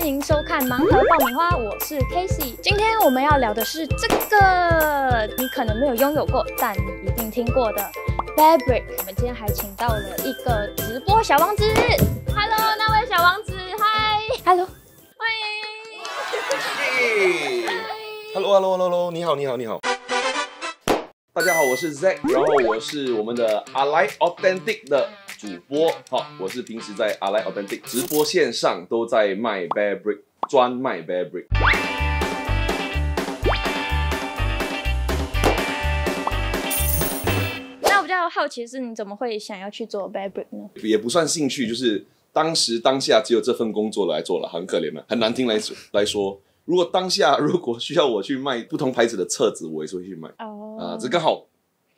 欢迎收看盲盒爆米花，我是 Casey。今天我们要聊的是这个，你可能没有拥有过，但你一定听过的 Fabric。我们今天还请到了一个直播小王子，Hello，那位小王子，嗨，Hello，欢迎。Hello，Hello，Hello，你好，你好，你好。大家好，我是 Zack，然后我是我们的 I Like Authentic 的主播。好，我是平时在 I Like Authentic 直播线上都在卖 Bear Brick，专卖 Bear Brick。那我比较好奇的是，你怎么会想要去做 Fabric 呢？也不算兴趣，就是当时当下只有这份工作来做了，很可怜的，很难听来说来说。如果当下如果需要我去卖不同牌子的册子，我也是会去卖。哦啊，这刚好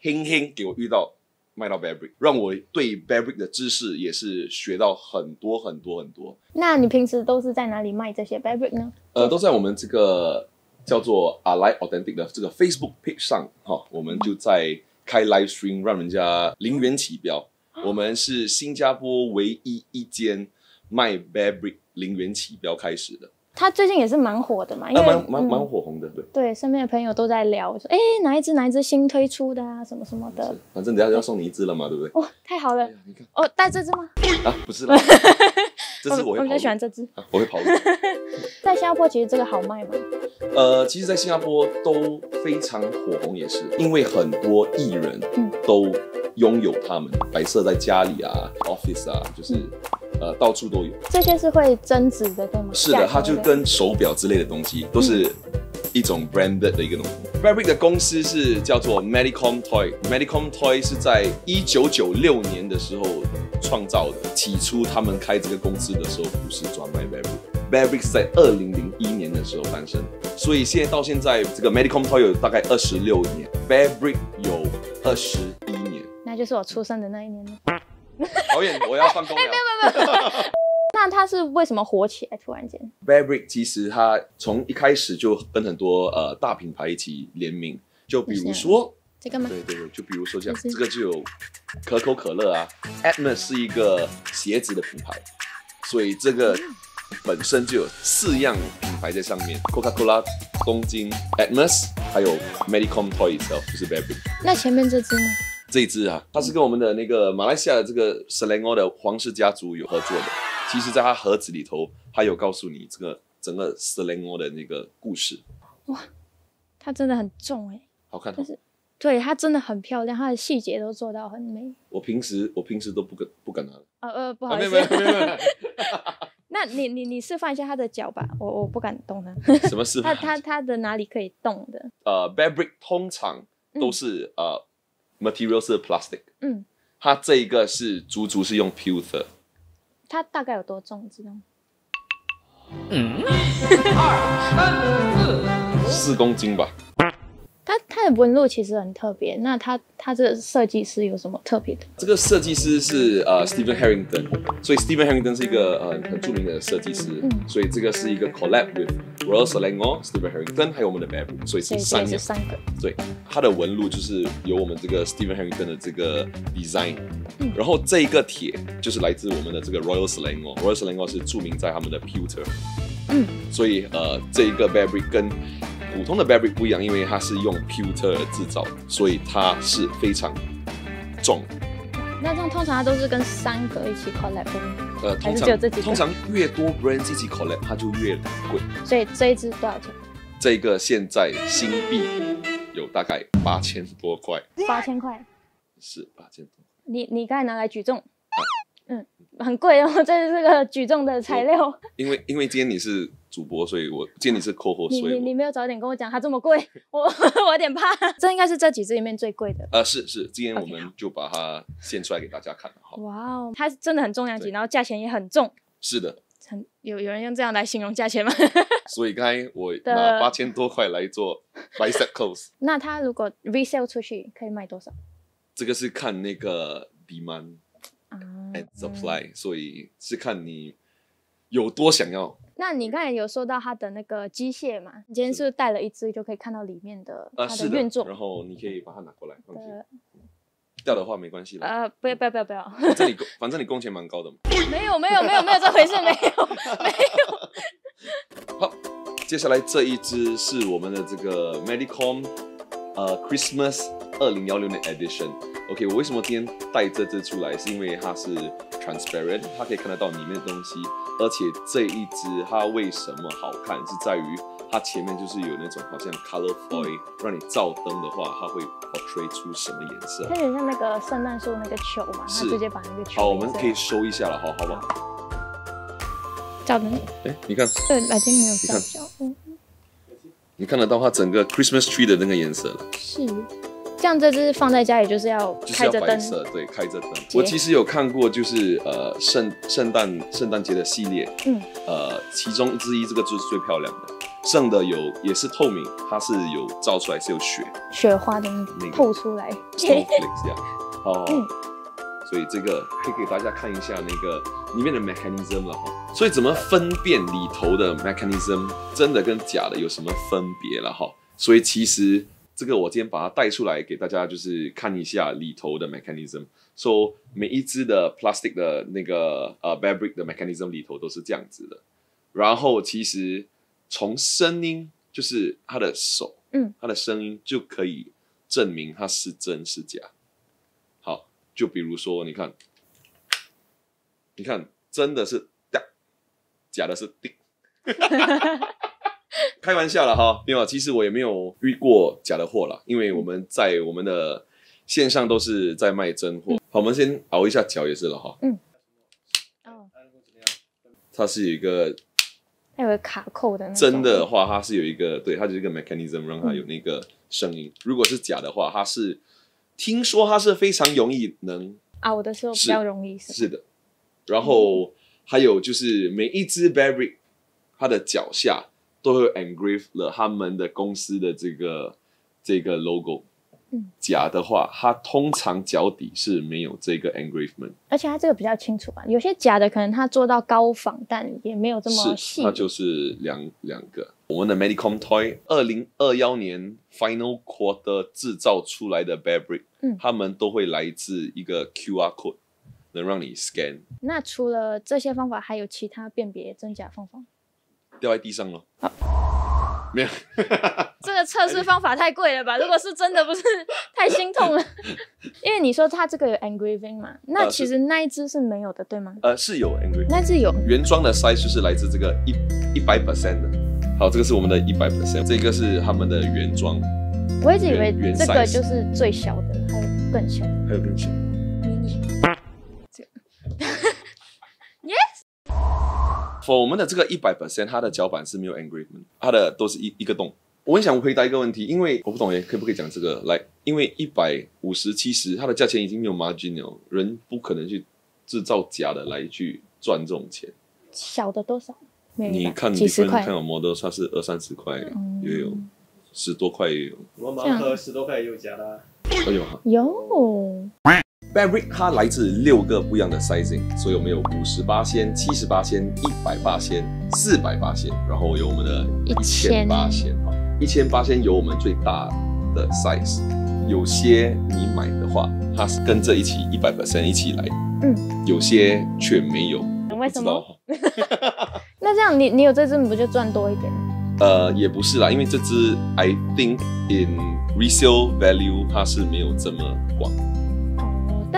轻轻给我遇到卖到 Fabric，让我对 Fabric 的知识也是学到很多很多很多。那你平时都是在哪里卖这些 Fabric 呢？呃，都在我们这个叫做 I Like Authentic 的这个 Facebook page 上，哈、我们就在开 live stream，让人家零元起标。我们是新加坡唯一一间卖 Fabric 零元起标开始的，他最近也是蛮火的嘛，因为那蛮蛮火红的，对。对，身边的朋友都在聊，说哎、哪一只哪一只新推出的啊，什么什么的。反正等下就要送你一只了嘛，对不对？哇、太好了哎！你看哦，带这只吗？啊，不是啦，这支我会跑我比较喜欢路，这只。啊我会跑路。在新加坡其实这个好卖吗？呃，其实，在新加坡都非常火红，也是因为很多艺人嗯都拥有它们，摆设在家里啊、office 啊，就是呃到处都有。这些是会增值的，对吗？是的，它就跟手表之类的东西都是一种 branded 的一个东西。Fabric 的公司是叫做 Medicom Toy，Medicom Toy 是在一九九六年的时候创造的。起初他们开这个公司的时候不是专卖 Fabric，Fabric 是在二零零一年的时候诞生，所以现在到现在这个 Medicom Toy 有大概二十六年，Fabric 有二十一年。那就是我出生的那一年了。导演，我要放工了。那它是为什么火起来？突然间，Fabric 其实它从一开始就跟很多呃大品牌一起联名，就比如说，这个吗？对对对，就比如说这样，这个就有可口可乐啊，Atmos 是一个鞋子的品牌，所以这个本身就有四样品牌在上面，Coca-Cola、东京、Atmos，还有 Medicom Toy itself，就是 Fabric。那前面这只呢？这一支啊，它是跟我们的那个马来西亚的这个 Selangor 的皇室家族有合作的。其实，在它盒子里头，它有告诉你这个整个 Selangor 的那个故事，哇它真的很重哎、好看、哦但。是对它真的很漂亮，它的细节都做到很美。我平时我平时都不敢不敢拿。呃呃，不好啊，意思，没有没有没有没有，那你你你示范一下它的脚吧，我我不敢动它。什么事？它它它的哪里可以动的？呃，Fabric 通常都是、呃 material 是 plastic，嗯，它这一个是足足是用 pewter，它大概有多重？知道吗？四公斤吧。它它的纹路其实很特别。那它它这个设计师有什么特别的？这个设计师是呃 Stephen Harrington，所以 Stephen Harrington 是一个呃很著名的设计师，嗯所以这个是一个 collab with Royal Selangor、Stephen Harrington 还有我们的 Fabric，所以所以这是三个。是三个。对，它的纹路就是由我们这个 Stephen Harrington 的这个 design，、嗯然后这一个铁就是来自我们的这个 Royal Selangor，Royal Selangor 是著名在他们的 pewter，嗯，所以呃这一个 fabric 跟普通的 fabric 不一样，因为它是用 pewter 制造，所以它是非常重。那这样通常它都是跟三个一起吗呃，通常只有这通常越多 brands 一起 collab，它就越贵。所以这一支多少钱？这个现在新币有大概八千多块，八千块。是八千多。你你刚才拿来举重，嗯，很贵哦，这是这个举重的材料。因为因为今天你是主播，所以我今天你是扣货，你所以我你你没有早点跟我讲它这么贵，我 我有点怕。这应该是这几只里面最贵的。呃是是，今天我们就把它献出来给大家看了。好，哇哦，它真的很重量级，然后价钱也很重。是的，很有有人用这样来形容价钱吗？所以刚才我拿八千多块来做 bicep close，那它如果 resale 出去可以卖多少？这个是看那个 demand 啊 and supply，、所以是看你有多想要。那你刚才有说到它的那个机械嘛？你今天是不是带了一只就可以看到里面的呃，它的运作？然后你可以把它拿过来，放心。呃掉的话没关系的，呃，不要不要不要不要，反正你工反正你工钱蛮高的嘛。没有没有没有没有这回事，没有没有。接下来这一只是我们的这个 Medicom 呃 Christmas 二零幺六年 Edition。OK，我为什么今天带这只出来？是因为它是 transparent，它可以看得到里面的东西。而且这一只它为什么好看，是在于它前面就是有那种好像 color foil，让你照灯的话，它会 portray 出什么颜色它。有点像那个圣诞树那个球嘛，它直接把那个球好，我们可以收一下了，好好不好？照灯。哎，你看，对，来宾没有你看照焦，嗯，你看得到它整个 Christmas tree 的那个颜色了。是。这样这只放在家里就是要就是开着灯，色，对，开着灯。我其实有看过，就是呃圣圣诞圣诞节的系列，嗯，呃，其中之一这个就是最漂亮的，剩的有也是透明，它是有照出来是有雪雪花的那那个个透出来。snowflakes 这样，哦，嗯所以这个可以给大家看一下那个里面的 mechanism 了哈。所以怎么分辨里头的 mechanism 真的跟假的有什么分别了哈？所以其实这个我今天把它带出来给大家，就是看一下里头的 mechanism。说、每一只的 plastic 的那个呃 fabric 的 mechanism 里头都是这样子的。然后其实从声音，就是它的手，嗯，它的声音就可以证明它是真是假。好，就比如说，你看，你看，真的是哒，假的是滴。开玩笑了哈，没有，其实我也没有遇过假的货了，因为我们在我们的线上都是在卖真货。好，我们先熬一下脚也是了哈。哦，它是有一个它有个卡扣的那。真的话，它是有一个对，它就是一个 mechanism 让它有那个声音。如果是假的话，它是听说它是非常容易能熬的时候比是较容易是是的，然后还有就是每一只 Berry 它的脚下都会 engrave 了他们的公司的这个这个 logo。嗯，假的话，它通常脚底是没有这个 engravement，而且它这个比较清楚吧，有些假的可能它做到高仿，但也没有这么是细。它就是两两个。我们的 Medicom Toy 二零二幺年 Final Quarter 制造出来的 Fabric，嗯他们都会来自一个 QR code，能让你 scan 那除了这些方法，还有其他辨别真假方法？掉在地上了。没有，这个测试方法太贵了吧？如果是真的，不是太心痛了。因为你说它这个有 engraving 嘛，那呃其实那一只是没有的，对吗？呃，是有 engraving，那只有原装的 size 就是来自这个一一百 percent 的。好，这个是我们的一百 percent，这个是他们的原装，我一直以为这个就是最小的，还有更小的还有更小。For 我们的这个一百 percent，它的脚板是没有 engravement，它的都是一一个洞。我很想回答一个问题，因为我不懂诶，可不可以讲这个？来，因为一百五十、七十，它的价钱已经没有 margin 了，人不可能去制造假的来去赚这种钱。小的多少？你看几十 different 块看。有 model，它是二三十块嗯也有，十多块也有，我们盲盒十多块也有假的、有哈。有 Fabric 它来自六个不一样的 sizing，所以我们有五十八仙、七十八仙、一百八仙、四百八仙，然后有我们的一千八仙哈，一千八仙有我们最大的 size，有些你买的话，它是跟着一起一百 percent 一起来，嗯，有些却没有，为什么？那这样你你有这只你不就赚多一点？呃，也不是啦，因为这只 I think in resale value 它是没有这么广。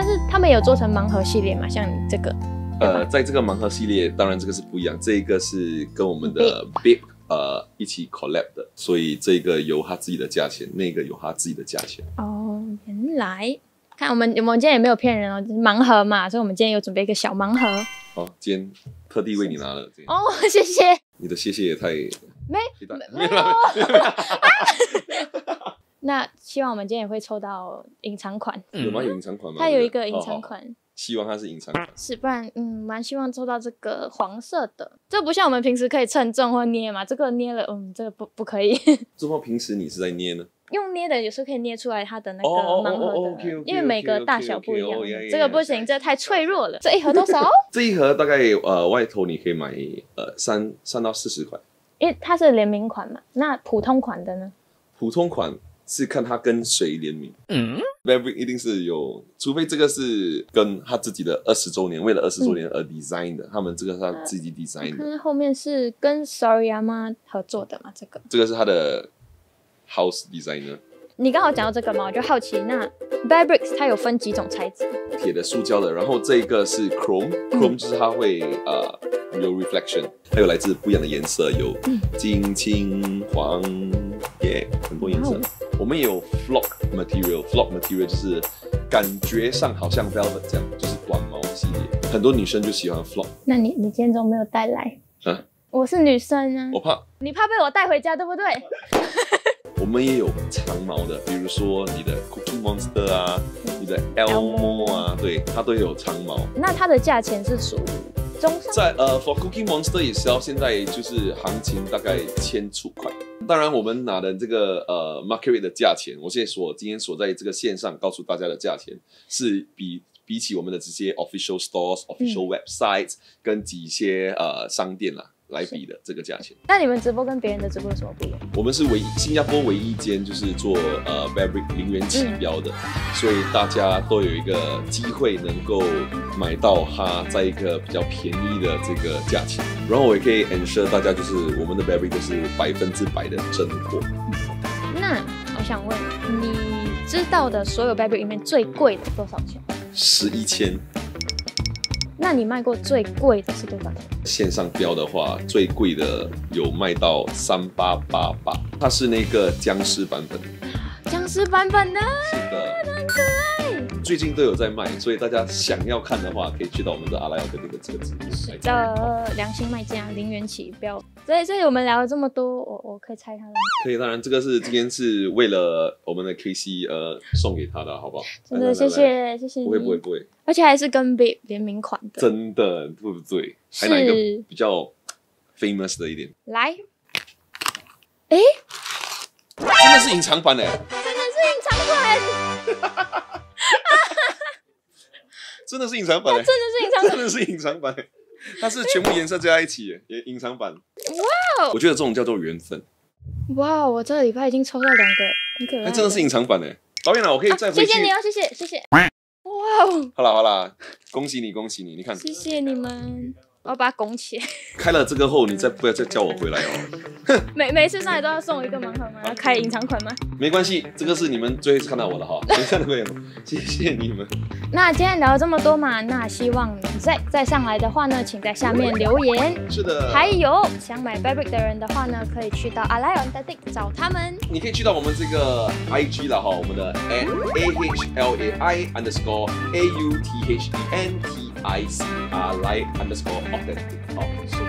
是他们有做成盲盒系列嘛？像你这个，呃，在这个盲盒系列，当然这个是不一样，这一个是跟我们的 Big 呃一起 collab 的，所以这个有它自己的价钱，那个有它自己的价钱。哦，原来。看我们我们今天也没有骗人哦，就是盲盒嘛，所以我们今天有准备一个小盲盒。好，今天特地为你拿了这个，哦，谢谢。你的谢谢也太没没有，那希望我们今天也会抽到隐藏款，有吗？有隐藏款吗？它有一个隐藏，款。好好希望它是隐藏款。是，不然嗯，蛮希望抽到这个黄色的。这不像我们平时可以称重或捏嘛，这个捏了，嗯，这个不不可以。这么平时你是在捏呢？用捏的有时候可以捏出来它的那个盲盒哦的因为每个大小不一样这个不行，这太脆弱了。这一盒多少？这一盒大概呃外头你可以买呃三三到四十块，因为它是联名款嘛，那普通款的呢？普通款是看他跟谁联名。嗯，Fabric 一定是有，除非这个是跟他自己的二十周年，为了二十周年而 design 的，他们这个是他自己 design 的。看后面是跟 Sorryama 合作的嘛？这个这个是他的 house designer。你刚好讲到这个嘛，我就好奇，那 Fabrics 它有分几种材质？铁的、塑胶的，然后这一个是 Chrome，Chrome 就是它会呃有 reflection，它有来自不一样的颜色，有金、青、黄、耶，很多颜色。我们也有 Flock material，Flock material 就是感觉上好像 velvet 这样，就是短毛系列，很多女生就喜欢 Flock。那你你今天怎么没有带来？啊？我是女生啊。我怕。你怕被我带回家，对不对？我们也有长毛的，比如说你的 Cookie Monster 啊，你的 Elmo 啊，对，它都有长毛。那它的价钱是属于中上？在呃，For Cookie Monster 也是要现在就是行情大概千出块。当然，我们拿的这个呃 Market 的价钱，我现在所今天所在这个线上告诉大家的价钱，是比比起我们的这些 Official Stores、Official Websites 跟几些呃商店啦。来比的这个价钱。那你们直播跟别人的直播有什么不一样？我们是唯一新加坡唯一一间就是做呃 Fabric 零元起标的，所以大家都有一个机会能够买到它在一个比较便宜的这个价钱。然后我也可以 ensure 大家就是我们的 Fabric 都是百分之百的真货。那我想问，你知道的所有 Fabric 里面最贵的多少钱？十一千。那你卖过最贵的是多少钱？线上标的话，最贵的有卖到三八八八，它是那个僵尸版本。僵尸版本的，是的，很可爱。最近都有在卖，所以大家想要看的话，可以去到我们的阿莱奥的那个车子。的良心卖家，零元起标。所以，所以我们聊了这么多，我我可以猜他的。可以，当然这个是今天是为了我们的 K C 呃送给他的，好不好？真的，谢谢谢谢。不会不会不会。而且还是跟 B 联名款的。真的，对不对？还哪一个比较 famous 的一点？来，哎，真的是隐藏版哎。真的是隐藏版，真的是隐藏版，真的是隐藏版，它是全部颜色加在一起，也隐藏版。哇，我觉得这种叫做缘分。哇，我这个礼拜已经抽到两个，很可爱。真的是隐藏版哎，导演啊，我可以再谢谢你哦，谢谢谢谢。哇哦，好啦好啦，恭喜你恭喜你，你看，谢谢你们。我要把它拱起来。开了这个后，你再不要再叫我回来哦。每每次上来都要送我一个盲盒吗？要开隐藏款吗？没关系，这个是你们最后一次看到我的哈。看到没有？谢谢你们。那今天聊了这么多嘛，那希望再再上来的话呢，请在下面留言。是的。还有想买 Fabric 的人的话呢，可以去到 Alion d i 找他们。你可以去到我们这个 IG 了哈，我们的 A H L A I underscore A U T H E N T I C R I underscore authentic 好，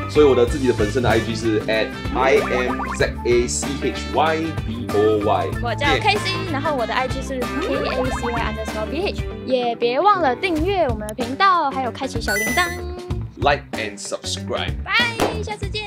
所以我的自己的本身的 IG 是 at I M Z A C H Y B O Y，我叫 K C，然后我的 IG 是 K A C Y underscore B H，也别忘了订阅我们的频道，还有开启小铃铛，like and subscribe，拜，下次见。